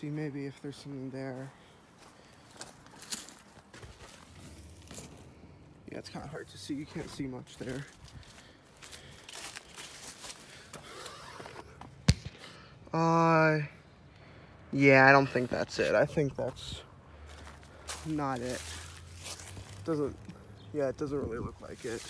See maybe if there's something there. Yeah, it's kind of hard to see. You can't see much there. Uh, yeah, I don't think that's it. I think that's not it. Doesn't, yeah, it doesn't really look like it.